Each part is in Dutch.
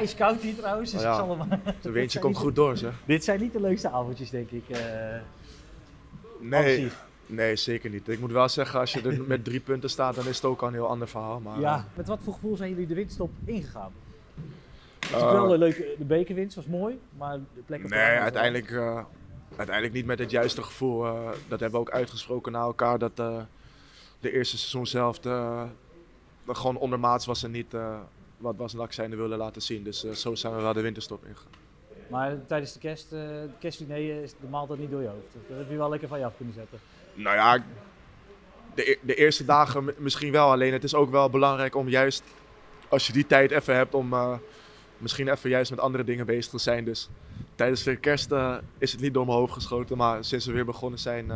ijskoud hier trouwens. Dus Oh ja. ik zal hem... De windje komt goed door, zeg. Dit zijn niet de leukste avondjes, denk ik. eh, Nee, nee, zeker niet. Ik moet wel zeggen, als je er met drie punten staat, dan is het ook al een heel ander verhaal. Maar, Ja. Met wat voor gevoel zijn jullie de winststop ingegaan? Het is Eh, wel een leuke, de bekerwinst was mooi, maar de plek op de Nee, was uiteindelijk, eh, uiteindelijk niet met het juiste gevoel. eh, dat hebben we ook uitgesproken naar elkaar. Dat eh, de eerste seizoen zelf eh, gewoon ondermaats was en niet eh, wat was NAC zijnde willen laten zien. Dus eh, zo zijn we wel de winterstop ingegaan. Maar tijdens de, kerst, kerstdiner is de maaltijd niet door je hoofd. Dat heb je wel lekker van je af kunnen zetten. Nou ja, de, e- de eerste dagen misschien wel. Alleen het is ook wel belangrijk om juist, als je die tijd even hebt, om eh, misschien even juist met andere dingen bezig te zijn. Dus tijdens de kerst is het niet door mijn hoofd geschoten. Maar sinds we weer begonnen zijn,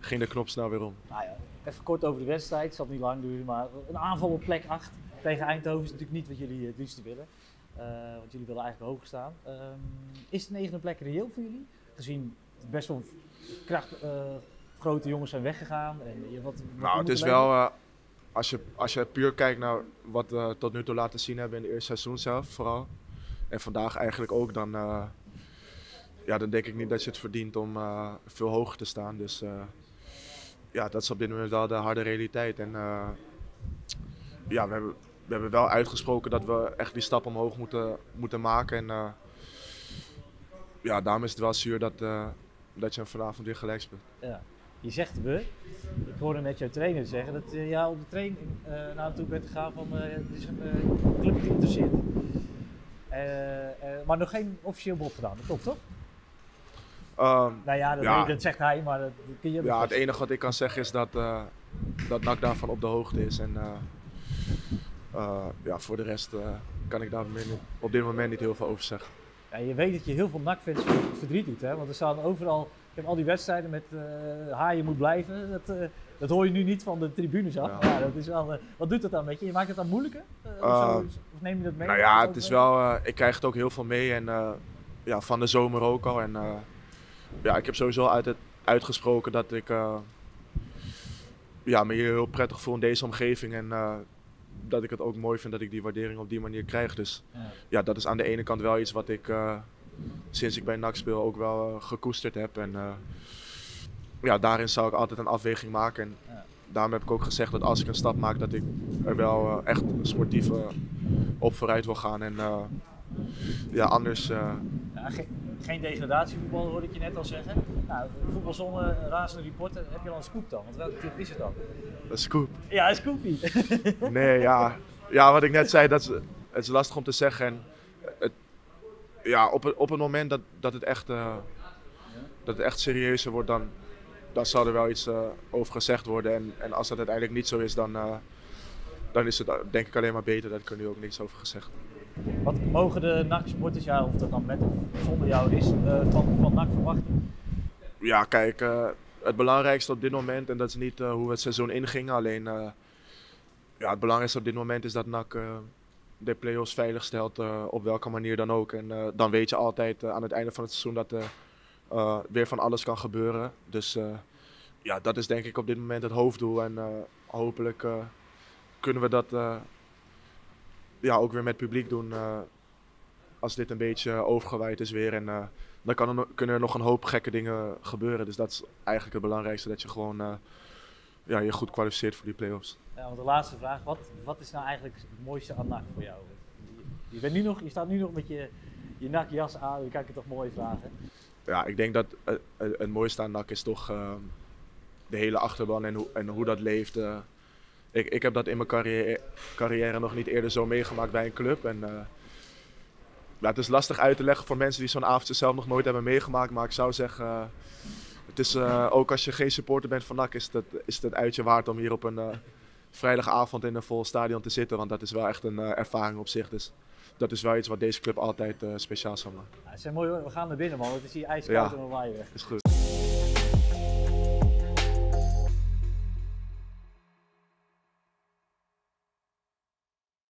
ging de knop snel weer om. Nou ja, even kort over de wedstrijd. Het zal niet lang duren, maar een aanval op plek 8 tegen Eindhoven is natuurlijk niet wat jullie het liefste willen. Eh, want jullie willen eigenlijk hoger staan. Ehm, is de negende plek reëel voor jullie? Gezien best wel kracht, eh, grote jongens zijn weggegaan. En je wat, wat Nou, het is wel, eh, als, je, als je puur kijkt naar wat we tot nu toe laten zien hebben in het eerste seizoen zelf, vooral. En vandaag eigenlijk ook, dan, eh, ja, dan denk ik niet dat je het verdient om eh, veel hoger te staan. Dus eh, ja, dat is op dit moment wel de harde realiteit. En eh, ja, we hebben, we hebben wel uitgesproken dat we echt die stap omhoog moeten, moeten maken. En eh, ja, daarom is het wel zuur dat, eh, dat je hem vanavond weer gelijk speelt. Ja. Je zegt we. Ik hoorde net jouw trainer zeggen dat uh, jij op de training naar toe bent gegaan van er is een club geïnteresseerd. Maar nog geen officieel bod gedaan, dat klopt toch? Um, nou ja dat, ja. Zegt hij, maar dat, dat kun je Ja, het enige wat ik kan zeggen is dat, uh, dat NAC daarvan op de hoogte is. En uh, ja, voor de rest uh, kan ik daar op dit moment niet heel veel over zeggen. Ja, je weet dat je heel veel NAC-fans verdriet doet, hè? want er staan overal, ik heb al die wedstrijden met uh, haaien moet blijven, dat, uh, dat hoor je nu niet van de tribunes af. Ja. ja dat is wel, uh, wat doet dat dan met je? Je maakt het dan moeilijker? of, zo, of neem je dat mee? Nou ja, het is wel, ik krijg het ook heel veel mee en ja, van de zomer ook al. En ja, ik heb sowieso uit het, uitgesproken dat ik ja, me hier heel prettig voel in deze omgeving. En dat ik het ook mooi vind dat ik die waardering op die manier krijg. Dus ja, ja dat is aan de ene kant wel iets wat ik uh, sinds ik bij NAC speel ook wel uh, gekoesterd heb. En uh, ja, daarin zou ik altijd een afweging maken. En ja. daarom heb ik ook gezegd dat als ik een stap maak, dat ik er wel echt sportief op vooruit wil gaan. En ja, anders... Ja, ge geen degradatievoetbal hoorde ik je net al zeggen. Nou, voetbalzone, razende reporter, heb je al een scoop dan? Want welke club is het dan? Een scoop? Ja, een scoopie. nee, ja. ja, wat ik net zei, dat is, het is lastig om te zeggen. En het, ja, op, het, op het moment dat, dat, het echt, uh, dat het echt serieuzer wordt, dan, dan zal er wel iets uh, over gezegd worden. En, en als dat uiteindelijk niet zo is, dan, uh, dan is het denk ik alleen maar beter dat ik er nu ook niks over gezegd Wat mogen de NAC-supporters, ja, of dat dan met of zonder jou is, van, van NAC verwachten? Ja, kijk, het belangrijkste op dit moment, en dat is niet uh, hoe het seizoen ingingen, alleen ja, het belangrijkste op dit moment is dat NAC de play-offs veilig stelt, op welke manier dan ook. En dan weet je altijd aan het einde van het seizoen dat er weer van alles kan gebeuren. Dus ja, dat is denk ik op dit moment het hoofddoel. En hopelijk kunnen we dat ja, ook weer met publiek doen. Als dit een beetje overgewaaid is weer. En dan kan er, kunnen er nog een hoop gekke dingen gebeuren. Dus dat is eigenlijk het belangrijkste. Dat je gewoon uh, ja, je goed kwalificeert voor die play-offs. Ja, want de laatste vraag. Wat, wat is nou eigenlijk het mooiste aan NAC voor jou? Je, je, bent nu nog, je staat nu nog met je, je NAC-jas aan. Dan kan ik het toch mooi vragen? Ja, ik denk dat het, het mooiste aan NAC is toch uh, de hele achterban en, hoe, en hoe dat leeft. Uh, ik, ik heb dat in mijn carrière, carrière nog niet eerder zo meegemaakt bij een club. En, uh, ja, het is lastig uit te leggen voor mensen die zo'n avondje zelf nog nooit hebben meegemaakt. Maar ik zou zeggen, uh, het is, uh, ook als je geen supporter bent van NAC, is het, is het een uitje waard om hier op een vrijdagavond in een vol stadion te zitten. Want dat is wel echt een ervaring op zich. Dus dat is wel iets wat deze club altijd speciaal zal maken. Ja, het is mooi hoor. We gaan naar binnen man, het is hier ijskoud Ja, en we waaien weg. Is goed.